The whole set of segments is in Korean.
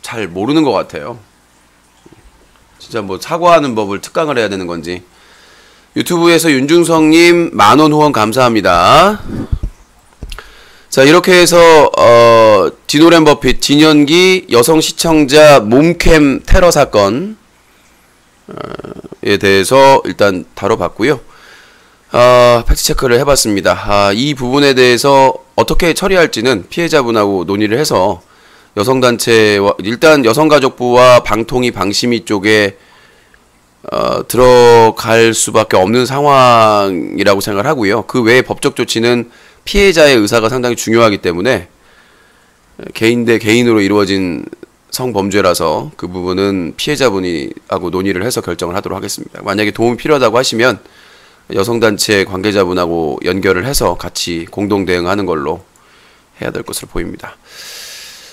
잘 모르는 것 같아요. 진짜 뭐 사과하는 법을 특강을 해야 되는 건지. 유튜브에서 윤중성님 만원 후원 감사합니다. 자 이렇게 해서 어, 디노렌 버핏 진연기 여성 시청자 몸캠 테러 사건에 대해서 일단 다뤄봤고요. 어, 팩트 체크를 해봤습니다. 아, 이 부분에 대해서 어떻게 처리할지는 피해자분하고 논의를 해서 여성단체와 일단 여성가족부와 방통위 방심위 쪽에 어, 들어갈 수밖에 없는 상황이라고 생각을 하고요. 그 외에 법적 조치는 피해자의 의사가 상당히 중요하기 때문에 개인 대 개인으로 이루어진 성범죄라서 그 부분은 피해자분이 하고 논의를 해서 결정을 하도록 하겠습니다. 만약에 도움이 필요하다고 하시면 여성단체 관계자분하고 연결을 해서 같이 공동 대응하는 걸로 해야 될 것으로 보입니다.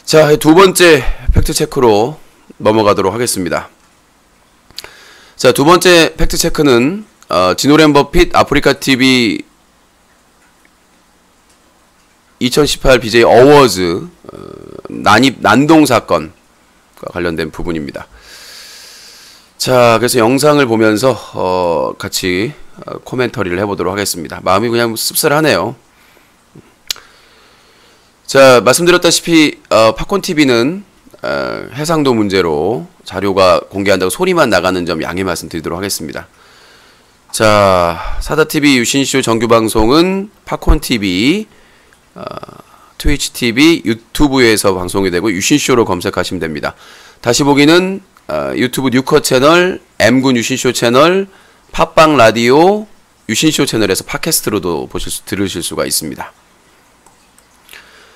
자, 두 번째 팩트 체크로 넘어가도록 하겠습니다. 자, 두 번째 팩트 체크는 어, 진워렌버핏 아프리카 TV 2018 BJ 어워즈 어, 난입 난동 사건과 관련된 부분입니다. 자, 그래서 영상을 보면서 어, 같이 어, 코멘터리를 해보도록 하겠습니다. 마음이 그냥 씁쓸하네요. 자, 말씀드렸다시피 어, 팝콘 TV는 어, 해상도 문제로 자료가 공개한다고 소리만 나가는 점 양해 말씀드리도록 하겠습니다. 자, 사다 TV 유신쇼 정규 방송은 팝콘 TV, 어, 트위치 TV, 유튜브에서 방송이 되고 유신쇼로 검색하시면 됩니다. 다시 보기는 어, 유튜브 뉴커 채널, M군 유신쇼 채널, 팟빵 라디오, 유신쇼 채널에서 팟캐스트로도 보실 수, 들으실 수가 있습니다.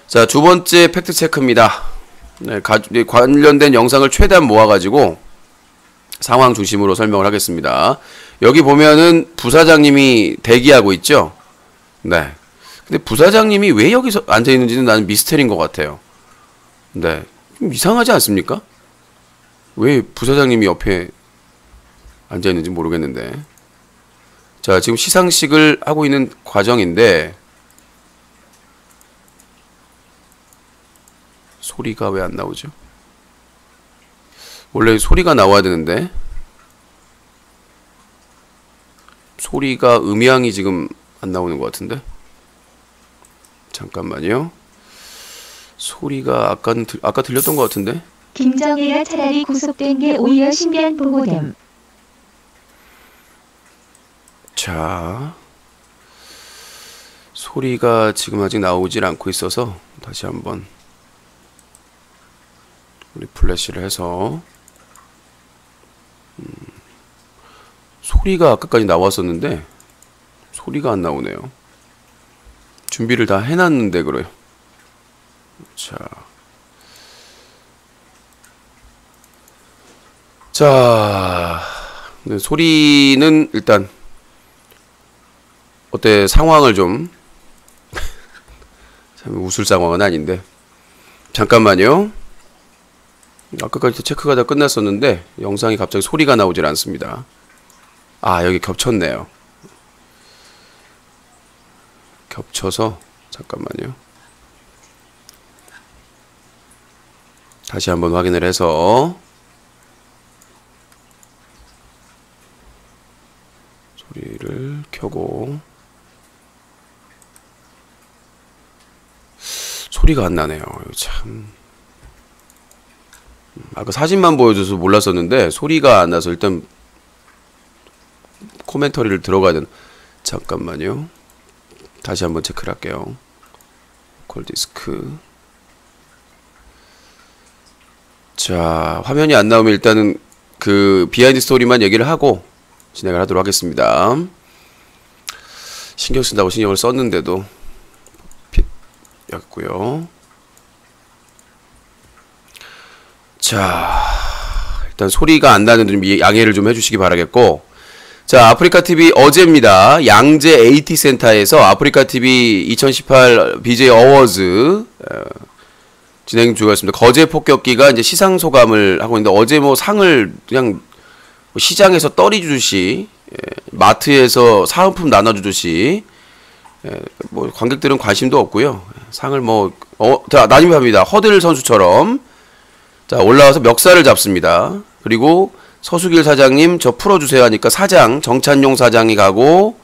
자, 두 번째 팩트 체크입니다. 네, 가, 관련된 영상을 최대한 모아가지고 상황 중심으로 설명을 하겠습니다. 여기 보면은 부사장님이 대기하고 있죠? 네. 근데 부사장님이 왜 여기서 앉아 있는지는 나는 미스테리인 것 같아요. 네. 좀 이상하지 않습니까? 왜 부사장님이 옆에 앉아 있는지 모르겠는데. 자, 지금 시상식을 하고 있는 과정인데, 소리가 왜 안 나오죠? 원래 소리가 나와야 되는데, 소리가 음향이 지금 안 나오는 것 같은데? 잠깐만요. 소리가 아까 아까 들렸던 것 같은데? 김정희가 차라리 구속된 게 오히려 신변 보호됨. 자, 소리가 지금 아직 나오질 않고 있어서 다시 한번 리플래시를 해서 음, 소리가 아까까지 나왔었는데 소리가 안 나오네요. 준비를 다 해놨는데 그래요. 자, 자, 네, 소리는 일단 어때 상황을 좀 참 웃을 상황은 아닌데 잠깐만요. 아까까지 체크가 다 끝났었는데 영상이 갑자기 소리가 나오질 않습니다. 아 여기 겹쳤네요. 겹쳐서 잠깐만요. 다시 한번 확인을 해서 소리를 켜고 소리가 안 나네요. 참. 아까 사진만 보여줘서 몰랐었는데 소리가 안 나서 일단 코멘터리를 들어가야 되는 잠깐만요. 다시 한번 체크를 할게요. 콜디스크 자 화면이 안 나오면 일단은 그 비하인드 스토리만 얘기를 하고 진행을 하도록 하겠습니다. 신경 쓴다고 신경을 썼는데도 였고요. 자, 일단 소리가 안 나는 좀 양해를 좀 해주시기 바라겠고, 자, 아프리카 TV 어제입니다. 양재 AT 센터에서 아프리카 TV 2018 BJ 어워즈 어, 진행 중이었습니다. 거제 폭격기가 이제 시상 소감을 하고 있는데 어제 뭐 상을 그냥 시장에서 떨이 주듯이 예, 마트에서 사은품 나눠 주듯이 예, 뭐 관객들은 관심도 없고요. 상을 뭐 어, 자, 나님합니다. 허들 선수처럼 자, 올라와서 멱살을 잡습니다. 그리고 서수길 사장님 저 풀어주세요 하니까 사장, 정찬용 사장이 가고,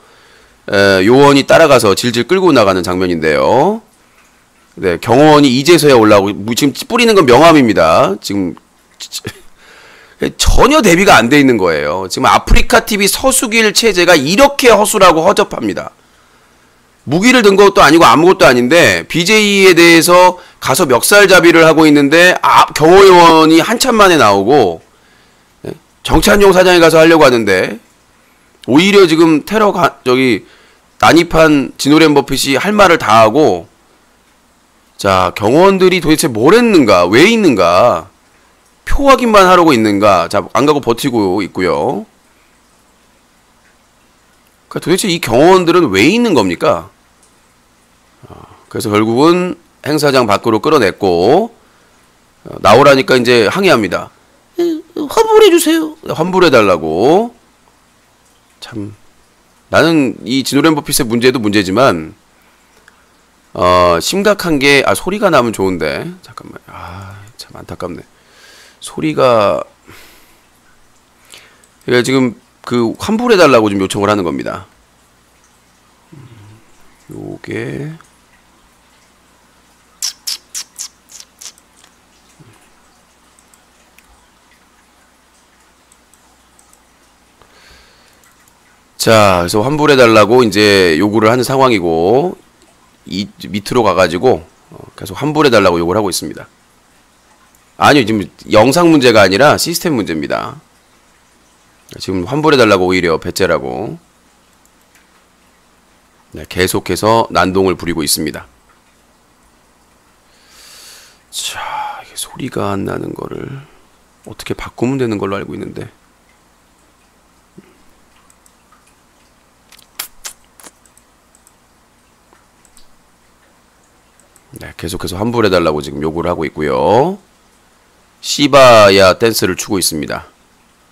에, 요원이 따라가서 질질 끌고 나가는 장면인데요. 네, 경호원이 이제서야 올라오고, 뭐 지금 뿌리는 건 명함입니다. 지금, 전혀 대비가 안 돼 있는 거예요. 지금 아프리카 TV 서수길 체제가 이렇게 허술하고 허접합니다. 무기를 든 것도 아니고 아무것도 아닌데 BJ에 대해서 가서 멱살잡이를 하고 있는데 아, 경호요원이 한참 만에 나오고 예? 정찬용 사장이 가서 하려고 하는데 오히려 지금 테러 가, 저기 난입한 지노렌 버핏이 할 말을 다 하고 자 경호원들이 도대체 뭘 했는가 왜 있는가 표 확인만 하려고 있는가 자 안 가고 버티고 있고요. 그러니까 도대체 이 경호원들은 왜 있는 겁니까? 그래서 결국은 행사장 밖으로 끌어냈고 어, 나오라니까 이제 항의합니다. 환불해 주세요. 환불해 달라고. 참 나는 이 지노렌 버핏의 문제도 문제지만 어 심각한 게 아 소리가 나면 좋은데 잠깐만 아 참 안타깝네. 소리가 그러니까 지금 그 환불해 달라고 좀 요청을 하는 겁니다. 음, 요게 자, 그래서 환불해 달라고 이제 요구를 하는 상황이고 이 밑으로 가가지고 어, 계속 환불해 달라고 요구를 하고 있습니다. 아니요, 지금 영상 문제가 아니라 시스템 문제입니다. 지금 환불해 달라고 오히려 배째라고 네, 계속해서 난동을 부리고 있습니다. 자, 이게 소리가 안 나는 거를 어떻게 바꾸면 되는 걸로 알고 있는데. 네, 계속해서 환불해달라고 지금 요구를 하고 있고요. 시바야 댄스를 추고 있습니다.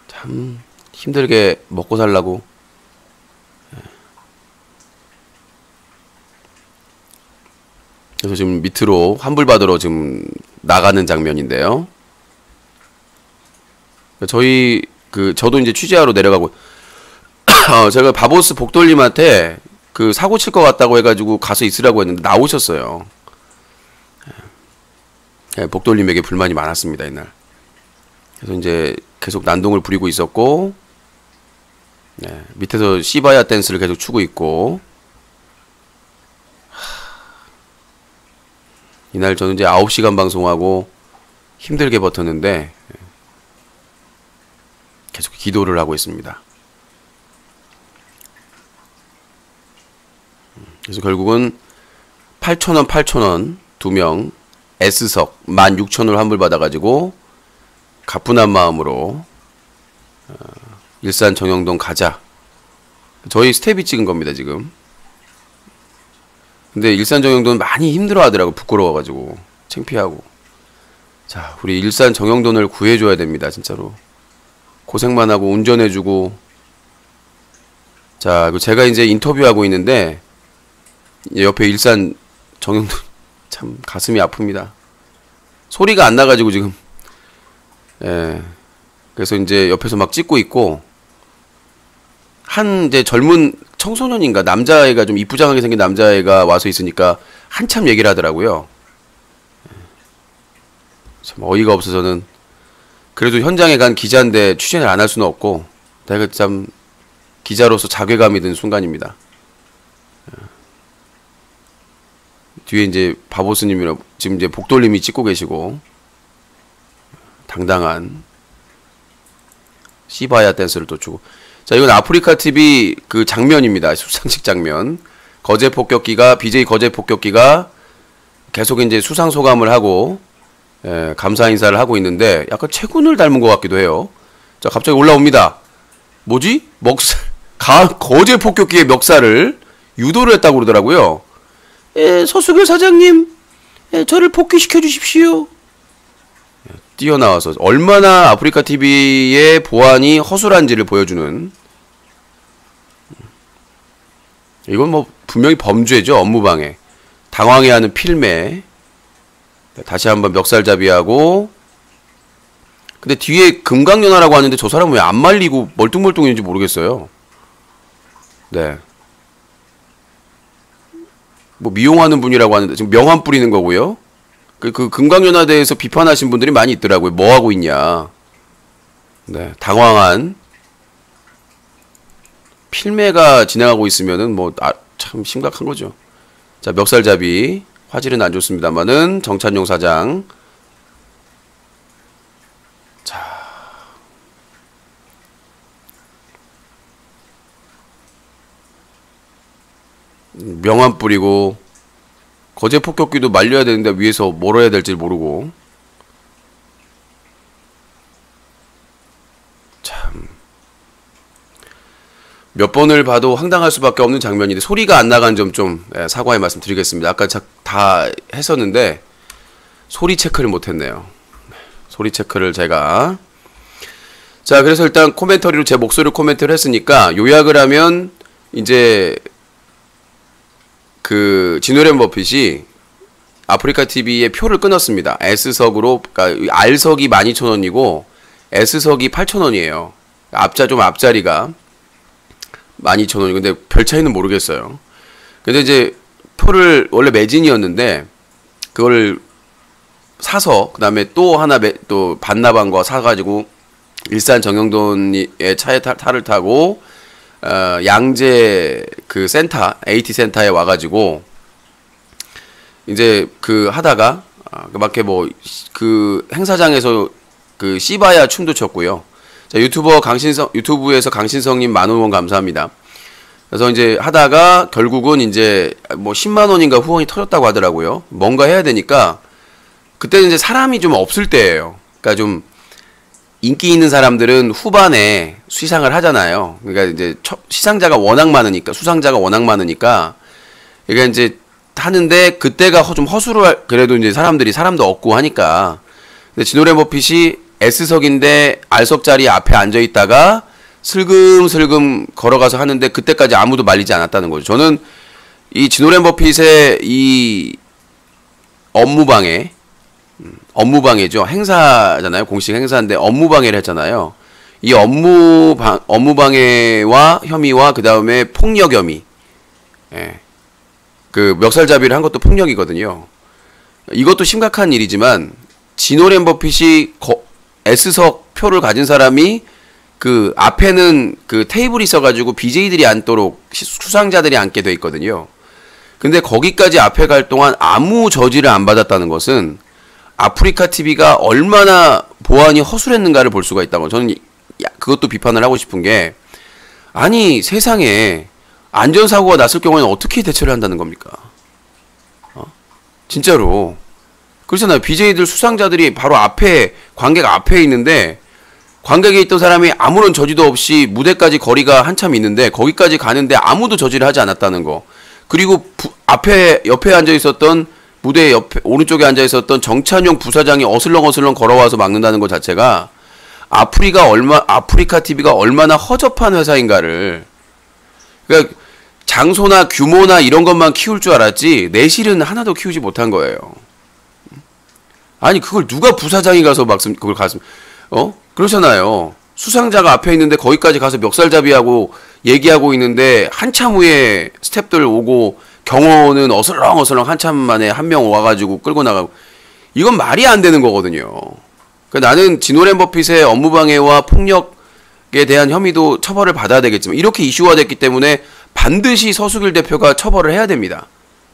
참 힘들게 먹고 살라고. 네. 그래서 지금 밑으로 환불받으러 지금 나가는 장면인데요. 저희 그 저도 이제 취재하러 내려가고 어, 제가 바보스 복돌님한테 그 사고 칠 것 같다고 해가지고 가서 있으라고 했는데 나오셨어요. 예, 복돌림에게 불만이 많았습니다 이날. 그래서 이제 계속 난동을 부리고 있었고 네, 밑에서 시바야 댄스를 계속 추고 있고 이날 저는 이제 9시간 방송하고 힘들게 버텼는데 예, 계속 기도를 하고 있습니다. 그래서 결국은 8,000원, 8,000원 두 명 S석 16,000원을 환불받아가지고 가뿐한 마음으로 어, 일산 정영동 가자. 저희 스텝이 찍은 겁니다 지금. 근데 일산 정영돈 많이 힘들어하더라고 부끄러워가지고 창피하고. 자 우리 일산 정영돈을 구해줘야 됩니다 진짜로. 고생만 하고 운전해주고. 자 제가 이제 인터뷰하고 있는데 옆에 일산 정영돈 참 가슴이 아픕니다. 소리가 안 나가지고 지금 예 그래서 이제 옆에서 막 찍고 있고 한 이제 젊은 청소년인가 남자애가 좀 이쁘장하게 생긴 남자애가 와서 있으니까 한참 얘기를 하더라고요. 예. 참 어이가 없어서는 그래도 현장에 간 기자인데 취재를 안 할 수는 없고 내가 참 기자로서 자괴감이 든 순간입니다. 뒤에 이제 바보스님이랑 지금 이제 복돌님이 찍고 계시고 당당한 시바야 댄스를 또 추고. 자 이건 아프리카 TV 그 장면입니다. 수상식 장면. 거제 폭격기가 BJ 거제 폭격기가 계속 이제 수상 소감을 하고 예, 감사 인사를 하고 있는데 약간 최군을 닮은 것 같기도 해요. 자 갑자기 올라옵니다. 뭐지? 먹살 가 거제 폭격기의 멱살을 유도를 했다고 그러더라고요 예, 서수교 사장님, 예, 저를 복귀시켜 주십시오. 예, 뛰어나와서 얼마나 아프리카 TV의 보안이 허술한지를 보여주는 음. 이건 뭐 분명히 범죄죠 업무방해 당황해하는 필매 다시 한번 멱살잡이하고 근데 뒤에 금강연화라고 하는데 저 사람은 왜 안 말리고 멀뚱멀뚱인지 모르겠어요. 네. 뭐 미용하는 분이라고 하는데 지금 명함 뿌리는 거고요. 그, 그 금강연화에 대해서 비판하신 분들이 많이 있더라고요. 뭐 하고 있냐. 네, 당황한 필매가 진행하고 있으면은 뭐참 심각한 거죠. 자, 멱살잡이 화질은 안 좋습니다만은 정찬용 사장 명함 뿌리고 거제 폭격기도 말려야 되는데 위에서 뭘 해야 될지 모르고 참 몇 번을 봐도 황당할 수밖에 없는 장면인데 소리가 안 나간 점좀 예, 사과의 말씀 드리겠습니다. 아까 자, 다 했었는데 소리 체크를 못했네요. 소리 체크를 제가 자 그래서 일단 코멘터리로 제 목소리를 코멘트를 했으니까 요약을 하면 이제 그 진오렌 버핏이 아프리카 TV의 표를 끊었습니다. S석으로 그러니까 R석이 12,000원이고 S석이 8,000원이에요. 앞자 좀 앞자리가 12,000원이 근데 별 차이는 모르겠어요. 근데 이제 표를 원래 매진이었는데 그걸 사서 그다음에 또 하나 매, 또 반나방 거 사가지고 일산 정영돈의 차에 타, 타를 타고 어, 양재 그 센터 AT 센터에 와가지고 이제 그 하다가 아, 그밖에 뭐 그 행사장에서 그 시바야 춤도 췄고요. 자 유튜버 강신성 유튜브에서 강신성님 만 원 감사합니다. 그래서 이제 하다가 결국은 이제 뭐 10만 원인가 후원이 터졌다고 하더라고요. 뭔가 해야 되니까 그때는 이제 사람이 좀 없을 때예요. 그러니까 좀 인기 있는 사람들은 후반에 수상을 하잖아요. 그러니까 이제 시상자가 워낙 많으니까 수상자가 워낙 많으니까 그러니까 이제 하는데 그때가 좀 허술할 그래도 이제 사람들이 사람도 없고 하니까 근데 진노래 버핏이 S석인데 R석 자리 앞에 앉아 있다가 슬금슬금 걸어가서 하는데 그때까지 아무도 말리지 않았다는 거죠. 저는 이 진노래 버핏의 이 업무방해 업무 방해죠. 행사잖아요. 공식 행사인데 업무 방해를 했잖아요. 이 업무 방, 업무 방해와 혐의와 그 다음에 폭력 혐의. 예. 그 멱살잡이를 한 것도 폭력이거든요. 이것도 심각한 일이지만, 지노렌 버핏이 거, S석 표를 가진 사람이 그 앞에는 그 테이블이 있어가지고 BJ들이 앉도록 수상자들이 앉게 돼 있거든요. 근데 거기까지 앞에 갈 동안 아무 저지를 안 받았다는 것은 아프리카 TV가 얼마나 보안이 허술했는가를 볼 수가 있다고 저는 그것도 비판을 하고 싶은 게 아니 세상에 안전사고가 났을 경우에는 어떻게 대처를 한다는 겁니까? 어? 진짜로 그렇잖아요. BJ들 수상자들이 바로 앞에 관객 앞에 있는데 관객에 있던 사람이 아무런 저지도 없이 무대까지 거리가 한참 있는데 거기까지 가는데 아무도 저지를 하지 않았다는 거. 그리고 부, 앞에 옆에 앉아 있었던 무대 옆에 오른쪽에 앉아 있었던 정찬용 부사장이 어슬렁어슬렁 걸어와서 막는다는 것 자체가 아프리카 얼마 아프리카 TV가 얼마나 허접한 회사인가를 그러니까 장소나 규모나 이런 것만 키울 줄 알았지 내실은 하나도 키우지 못한 거예요. 아니 그걸 누가 부사장이 가서 막 그걸 가슴 어 그렇잖아요. 수상자가 앞에 있는데 거기까지 가서 멱살잡이하고 얘기하고 있는데 한참 후에 스탭들 오고 경호는 어슬렁어슬렁 한참 만에 한 명 와가지고 끌고 나가고 이건 말이 안 되는 거거든요. 그러니까 나는 진오렌 버핏의 업무방해와 폭력에 대한 혐의도 처벌을 받아야 되겠지만 이렇게 이슈화 됐기 때문에 반드시 서수길 대표가 처벌을 해야 됩니다.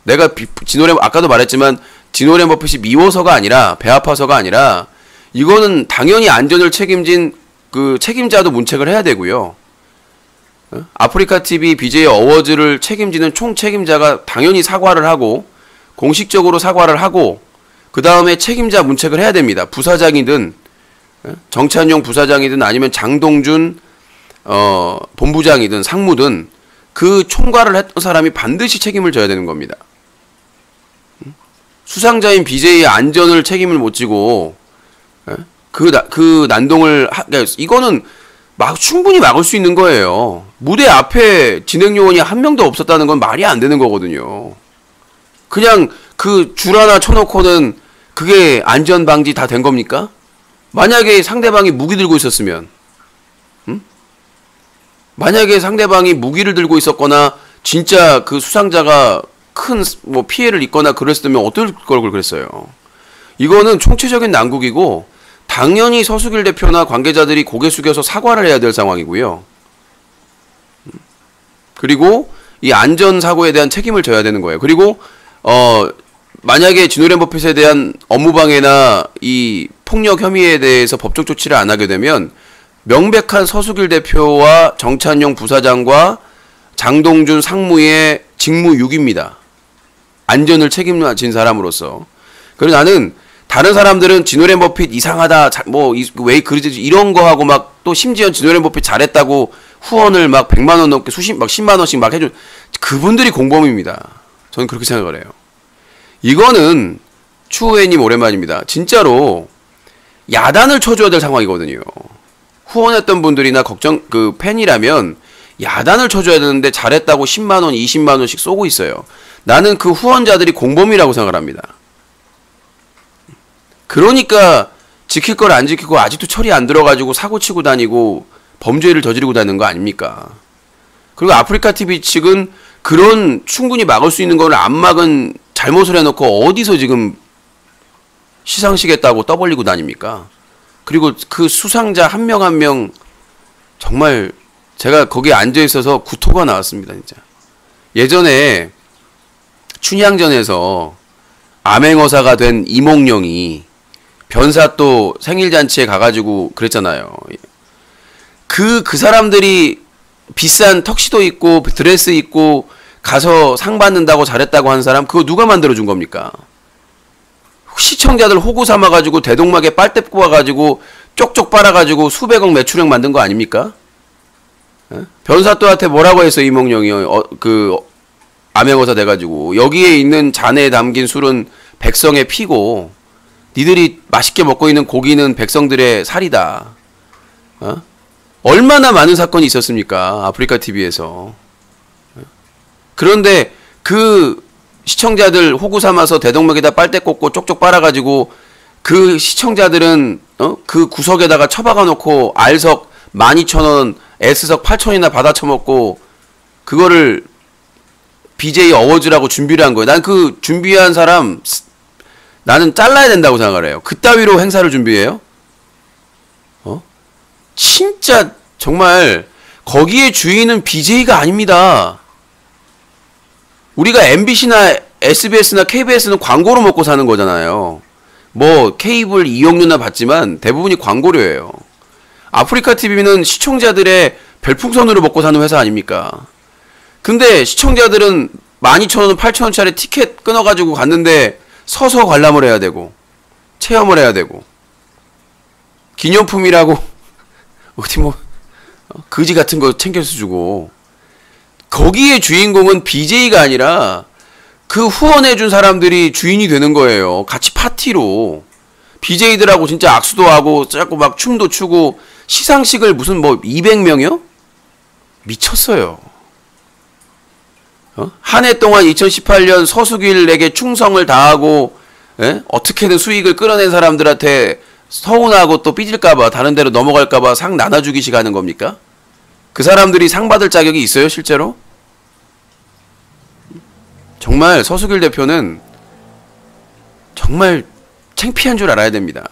내가 진오렌 아까도 말했지만 진오렌 버핏이 미워서가 아니라 배 아파서가 아니라 이거는 당연히 안전을 책임진 그 책임자도 문책을 해야 되고요. 어? 아프리카 TV BJ 어워즈를 책임지는 총 책임자가 당연히 사과를 하고 공식적으로 사과를 하고 그 다음에 책임자 문책을 해야 됩니다. 부사장이든 어? 정찬용 부사장이든 아니면 장동준 어, 본부장이든 상무든 그 총괄을 했던 사람이 반드시 책임을 져야 되는 겁니다. 수상자인 BJ의 안전을 책임을 못 지고 그, 그 난동을 하, 그러니까 이거는 막 충분히 막을 수 있는 거예요. 무대 앞에 진행 요원이 한 명도 없었다는 건 말이 안 되는 거거든요. 그냥 그 줄 하나 쳐놓고는 그게 안전 방지 다 된 겁니까? 만약에 상대방이 무기 들고 있었으면, 음? 만약에 상대방이 무기를 들고 있었거나 진짜 그 수상자가 큰 뭐 피해를 입거나 그랬으면 어떨 걸 그랬어요. 이거는 총체적인 난국이고 당연히 서수길 대표나 관계자들이 고개 숙여서 사과를 해야 될 상황이고요. 음. 그리고 이 안전 사고에 대한 책임을 져야 되는 거예요. 그리고 어 만약에 진노랜 버핏에 대한 업무방해나 이 폭력 혐의에 대해서 법적 조치를 안 하게 되면 명백한 서수길 대표와 정찬용 부사장과 장동준 상무의 직무유기입니다. 안전을 책임진 사람으로서. 그리고 나는 다른 사람들은 진노랜 버핏 이상하다, 뭐, 왜 그러지, 이런 거 하고 막 또 심지어 진노랜 버핏 잘했다고 후원을 막 100만 원 넘게 수십, 막 10만 원씩 막 해준, 그분들이 공범입니다. 저는 그렇게 생각을 해요. 이거는 추후회님 오랜만입니다. 진짜로 야단을 쳐줘야 될 상황이거든요. 후원했던 분들이나 걱정 그 팬이라면 야단을 쳐줘야 되는데 잘했다고 10만 원, 20만 원씩 쏘고 있어요. 나는 그 후원자들이 공범이라고 생각을 합니다. 그러니까 지킬 걸 안 지키고 아직도 처리 안 들어가지고 사고 치고 다니고 범죄를 저지르고 다니는 거 아닙니까? 그리고 아프리카 TV 측은 그런 충분히 막을 수 있는 걸안 막은 잘못을 해놓고 어디서 지금 시상식했다고 떠벌리고 다닙니까? 그리고 그 수상자 한명 한 명 정말 제가 거기에 앉아 있어서 구토가 나왔습니다, 진짜. 예전에 춘향전에서 암행어사가 된 이몽룡이 변사 또 생일 잔치에 가가지고 그랬잖아요. 그, 그 사람들이 비싼 턱시도 입고 드레스 입고 가서 상 받는다고 잘했다고 한 사람 그거 누가 만들어 준 겁니까? 시청자들 호구 삼아 가지고 대동막에 빨대 뽑아 가지고 쪽쪽 빨아 가지고 수백억 매출액 만든 거 아닙니까? 에? 변사또한테 뭐라고 했어 이몽룡이 어, 그 암행어사 돼가지고 여기에 있는 잔에 담긴 술은 백성의 피고 니들이 맛있게 먹고 있는 고기는 백성들의 살이다. 어? 얼마나 많은 사건이 있었습니까? 아프리카 TV에서. 그런데 그 시청자들 호구 삼아서 대동맥에다 빨대 꽂고 쪽쪽 빨아가지고 그 시청자들은 어? 그 구석에다가 처박아 놓고 R석 12,000원, S석 8,000원이나 받아 처먹고 그거를 BJ 어워즈라고 준비를 한 거예요. 난 그 준비한 사람 나는 잘라야 된다고 생각을 해요. 그따위로 행사를 준비해요? 어? 진짜 정말 거기에 주인은 BJ가 아닙니다. 우리가 MBC나 SBS나 KBS는 광고로 먹고 사는 거잖아요. 뭐 케이블 이용료나 받지만 대부분이 광고료예요. 아프리카 TV는 시청자들의 별풍선으로 먹고 사는 회사 아닙니까? 근데 시청자들은 12,000원, 8,000원짜리 티켓 끊어가지고 갔는데 서서 관람을 해야 되고 체험을 해야 되고 기념품이라고 어디 뭐 어, 거지 같은 거 챙겨서 주고 거기에 주인공은 BJ가 아니라 그 후원해 준 사람들이 주인이 되는 거예요. 같이 파티로. BJ들하고 진짜 악수도 하고, 자꾸 막 춤도 추고, 시상식을 무슨 뭐 200명이요? 미쳤어요. 어? 한해 동안 2018년 서수길에게 충성을 다하고, 예? 어떻게든 수익을 끌어낸 사람들한테 서운하고 또 삐질까봐, 다른 데로 넘어갈까봐 상 나눠주기식 하는 겁니까? 그 사람들이 상 받을 자격이 있어요, 실제로? 정말 서수길 대표는 정말 창피한 줄 알아야 됩니다.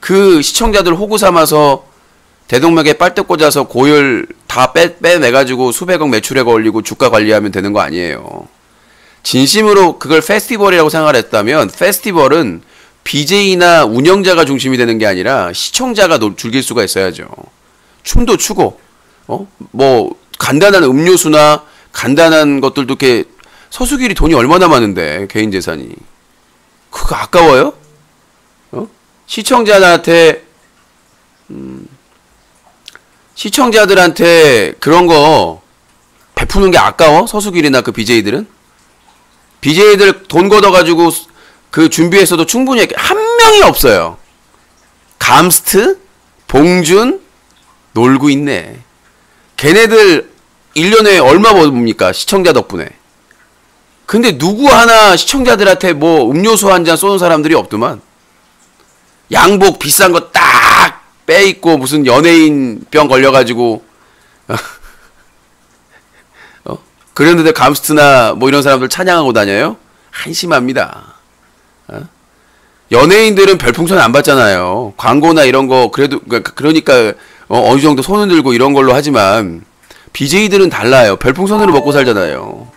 그 시청자들 호구 삼아서 대동맥에 빨대 꽂아서 고열 다 빼, 빼내가지고 수백억 매출액 올리고 주가 관리하면 되는 거 아니에요. 진심으로 그걸 페스티벌이라고 생각했다면 페스티벌은 BJ나 운영자가 중심이 되는 게 아니라 시청자가 즐길 수가 있어야죠. 춤도 추고, 어? 뭐, 간단한 음료수나 간단한 것들도 이렇게 서수길이 돈이 얼마나 많은데, 개인 재산이. 그거 아까워요? 어? 시청자한테, 음, 시청자들한테 그런 거 베푸는 게 아까워? 서수길이나 그 BJ들은? BJ들 돈 걷어가지고 그 준비했어도 충분히 한 명이 없어요. 감스트, 봉준, 놀고 있네. 걔네들 1년에 얼마 버니까 시청자 덕분에. 근데 누구 하나 시청자들한테 뭐 음료수 한 잔 쏘는 사람들이 없더만. 양복 비싼 거 딱 빼입고 무슨 연예인 병 걸려가지고 어? 그랬는데 감스트나 뭐 이런 사람들 찬양하고 다녀요? 한심합니다. 어? 연예인들은 별풍선 안 받잖아요. 광고나 이런 거 그래도 그러니까, 그러니까 어, 어느 정도 손을 들고 이런 걸로 하지만 BJ들은 달라요. 별풍선으로 먹고 살잖아요.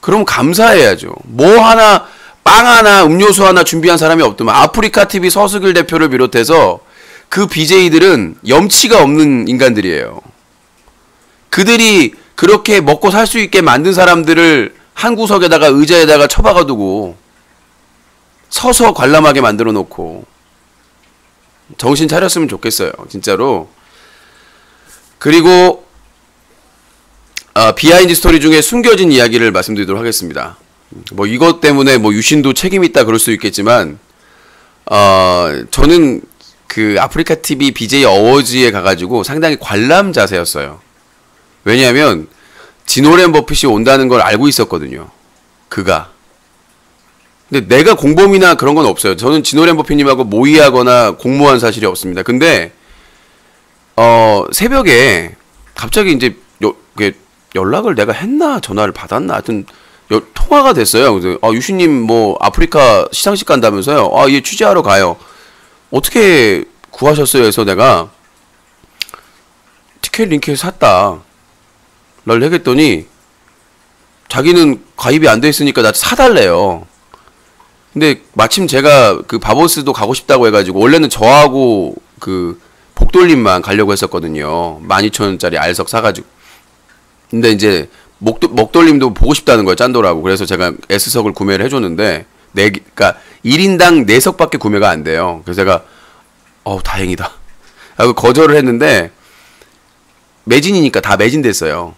그럼 감사해야죠. 뭐 하나 빵 하나 음료수 하나 준비한 사람이 없더만 아프리카 TV 서수길 대표를 비롯해서 그 BJ들은 염치가 없는 인간들이에요. 그들이 그렇게 먹고 살 수 있게 만든 사람들을 한 구석에다가 의자에다가 처박아 두고 서서 관람하게 만들어 놓고 정신 차렸으면 좋겠어요. 진짜로. 그리고 아, 비하인드 스토리 중에 숨겨진 이야기를 말씀드리도록 하겠습니다. 뭐 이것 때문에 뭐 유신도 책임 있다 그럴 수 있겠지만 어, 저는 그 아프리카 TV BJ 어워즈에 가가지고 상당히 관람 자세였어요. 왜냐하면 진워렌버핏이 온다는 걸 알고 있었거든요. 그가. 근데 내가 공범이나 그런 건 없어요. 저는 지노렌 버핏님하고 모의하거나 공모한 사실이 없습니다. 근데 어 새벽에 갑자기 이제 여, 연락을 내가 했나 전화를 받았나 하여튼 여, 통화가 됐어요. 그래서 아, 유신님 뭐 아프리카 시상식 간다면서요. 아, 얘 취재하러 가요. 어떻게 구하셨어요? 해서 내가 티켓 링크를 샀다. 를 해겠더니 자기는 가입이 안 돼 있으니까 나 사달래요. 근데 마침 제가 그 바보스도 가고 싶다고 해가지고 원래는 저하고 그 복돌림만 가려고 했었거든요. 12,000원짜리 알석 사가지고. 근데 이제 목도, 먹돌림도 보고 싶다는 거예요, 짠도라고. 그래서 제가 S석을 구매를 해줬는데, 네, 개- 그니까 1인당 4석밖에 구매가 안 돼요. 그래서 제가, 어우, 다행이다. 하고 거절을 했는데, 매진이니까 다 매진됐어요.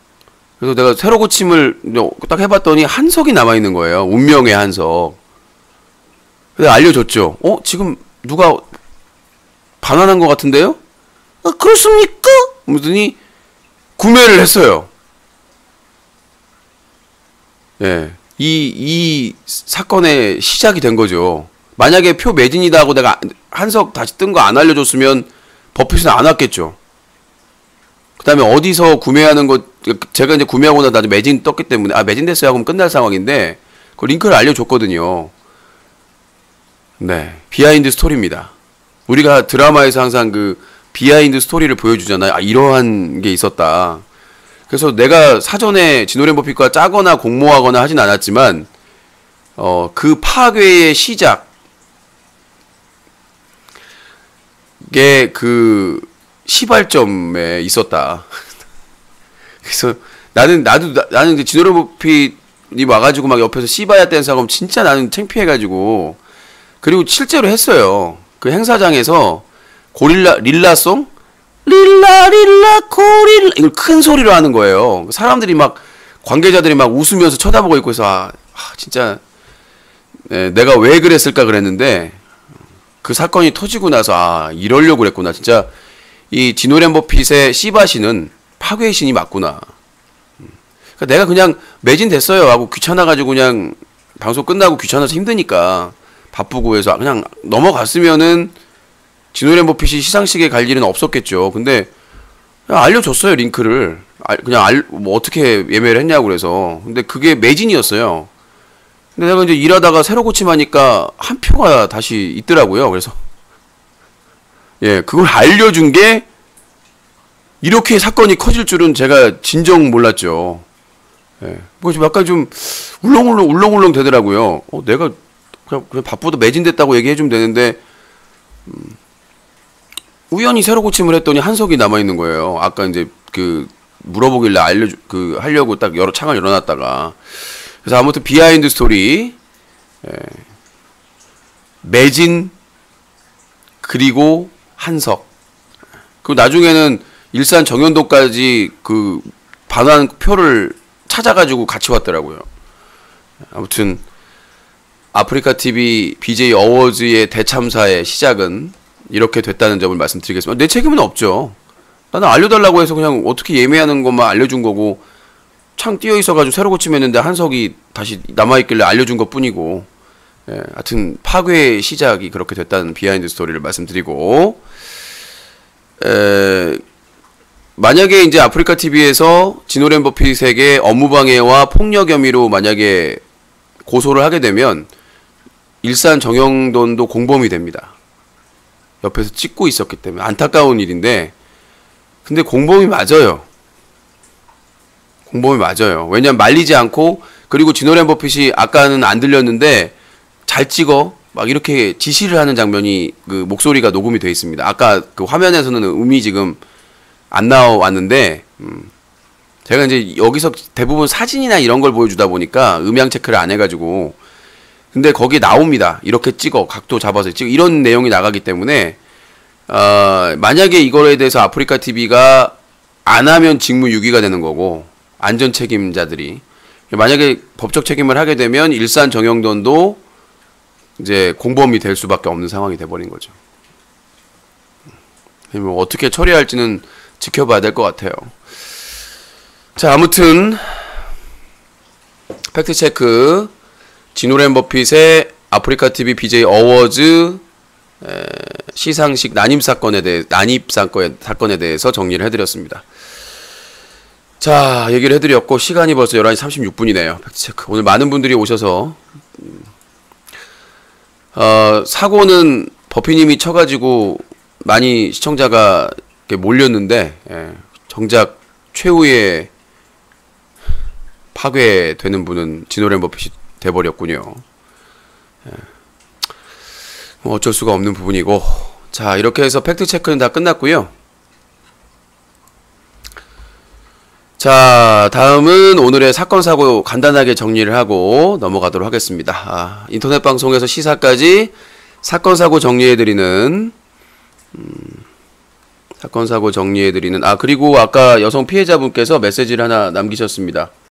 그래서 내가 새로 고침을 딱 해봤더니 한 석이 남아 있는 거예요. 운명의 한 석. 그래서 알려줬죠. 어, 지금 누가 반환한 것 같은데요? 아, 그렇습니까? 무더니 구매를 했어요. 예. 이, 이 사건의 시작이 된 거죠. 만약에 표 매진이다 하고 내가 한석 다시 뜬 거 안 알려줬으면 버핏은 안 왔겠죠. 그 다음에 어디서 구매하는 거, 제가 이제 구매하고 나서 매진 떴기 때문에, 아, 매진됐어요 하면 끝날 상황인데, 그 링크를 알려줬거든요. 네. 비하인드 스토리입니다. 우리가 드라마에서 항상 그 비하인드 스토리를 보여주잖아요. 아, 이러한 게 있었다. 그래서 내가 사전에 진워렌버핏과 짜거나 공모하거나 하진 않았지만 어, 그 파괴의 시작 게그 시발점에 있었다. 그래서 나는 나도 나, 이제 진오렌 버핏이 와가지고 막 옆에서 씨바야 댄스 하고 진짜 나는 창피해가지고 그리고 실제로 했어요. 그 행사장에서 고릴라 릴라송 릴라 릴라 고릴라 이걸 큰 소리로 하는 거예요. 사람들이 막 관계자들이 막 웃으면서 쳐다보고 있고 해서 아, 아, 진짜 네, 내가 왜 그랬을까 그랬는데 그 사건이 터지고 나서 아 이러려고 그랬구나 진짜 이 디노렌 버핏의 씨바시는 파괴의 신이 맞구나. 음. 그러니까 내가 그냥 매진됐어요 하고 귀찮아가지고 그냥 방송 끝나고 귀찮아서 힘드니까 바쁘고 해서 그냥 넘어갔으면은 진오렌 버핏이 시상식에 갈 일은 없었겠죠. 근데 알려줬어요 링크를 알- 그냥 알, 뭐 어떻게 예매를 했냐고 그래서 근데 그게 매진이었어요. 근데 내가 이제 일하다가 새로 고침하니까 한 표가 다시 있더라고요. 그래서 예 그걸 알려준 게 이렇게 사건이 커질 줄은 제가 진정 몰랐죠. 예, 뭐좀 약간 좀 울렁울렁 울렁울렁 되더라고요. 어, 내가 그냥, 그냥 바쁘다 매진됐다고 얘기해 주면 되는데 음, 우연히 새로 고침을 했더니 한석이 남아 있는 거예요. 아까 이제 그 물어보길래 알려 그 하려고 딱 여러 창을 열어놨다가 그래서 아무튼 비하인드 스토리 예, 매진 그리고 한석 그리고 나중에는 일산 정현도까지 그 반환 표를 찾아가지고 같이 왔더라고요. 아무튼 아프리카 TV BJ 어워즈의 대참사의 시작은 이렇게 됐다는 점을 말씀드리겠습니다. 내 책임은 없죠. 나는 알려달라고 해서 그냥 어떻게 예매하는 것만 알려준 거고 창 띄어 있어가지고 새로 고침했는데 한석이 다시 남아있길래 알려준 것 뿐이고 예, 하여튼 파괴의 시작이 그렇게 됐다는 비하인드 스토리를 말씀드리고 에, 만약에 이제 아프리카 TV에서 진워렌버핏에게 업무방해와 폭력 혐의로 만약에 고소를 하게 되면 일산 정영돈도 공범이 됩니다. 옆에서 찍고 있었기 때문에 안타까운 일인데 근데 공범이 맞아요. 공범이 맞아요. 왜냐면 말리지 않고 그리고 지노렌 버핏이 아까는 안 들렸는데 잘 찍어 막 이렇게 지시를 하는 장면이 그 목소리가 녹음이 돼 있습니다. 아까 그 화면에서는 음이 지금 안 나왔는데 음 제가 이제 여기서 대부분 사진이나 이런 걸 보여주다 보니까 음향 체크를 안 해가지고 근데 거기 나옵니다. 이렇게 찍어 각도 잡아서 찍어 이런 내용이 나가기 때문에 어, 만약에 이거에 대해서 아프리카 TV가 안 하면 직무 유기가 되는 거고 안전 책임자들이 만약에 법적 책임을 하게 되면 일산 정영돈도 이제 공범이 될 수밖에 없는 상황이 돼버린 거죠. 뭐 어떻게 처리할지는 지켜봐야 될 것 같아요. 자 아무튼 팩트 체크 진워렌버핏의 아프리카 TV BJ 어워즈 에, 시상식 난입 사건에 대해 난입 사건에, 사건에 대해서 정리를 해드렸습니다. 자 얘기를 해드렸고 시간이 벌써 11시 36분이네요. 팩트 체크 오늘 많은 분들이 오셔서 음, 어, 사고는 버피님이 쳐가지고 많이 시청자가 몰렸는데 예, 정작 최후의 파괴되는 분은 지노렌 버핏이 돼버렸군요. 예. 뭐 어쩔 수가 없는 부분이고 자 이렇게 해서 팩트 체크는 다 끝났고요. 자 다음은 오늘의 사건 사고 간단하게 정리를 하고 넘어가도록 하겠습니다. 아, 인터넷 방송에서 시사까지 사건 사고 정리해 드리는 음, 사건 사고 정리해 드리는 아 그리고 아까 여성 피해자분께서 메시지를 하나 남기셨습니다.